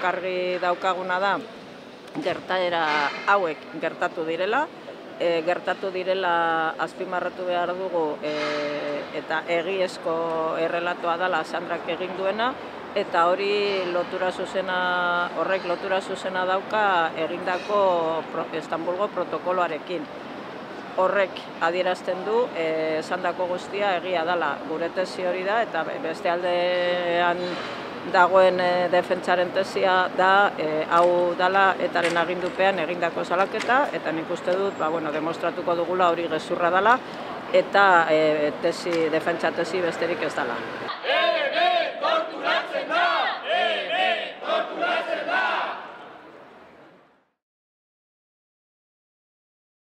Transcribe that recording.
kargi daukaguna da gertaera hauek gertatu direla, e, gertatu direla azpimarratu behar dugu e, eta egiezko errelatoa dela Sandrak egin duena, eta hori lotura zuzena, horrek lotura zuzena dauka egindako pro, Istanbulgo protokoloarekin. Horrek adierazten du, esandako guztia egia dela gure tesi hori da, eta beste aldean dagoen e, defentsaren tesia da e, hau dala etaren agindupean egindako salaketa eta nik uste dut ba, bueno, demostratuko dugula hori gezurra dela eta e, tesi, defentsa tesi besterik ez dela.